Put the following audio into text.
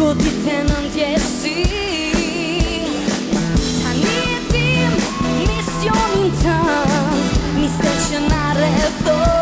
Këtë ditë e nënëtjesi Ta një tim, një sionin të që nare do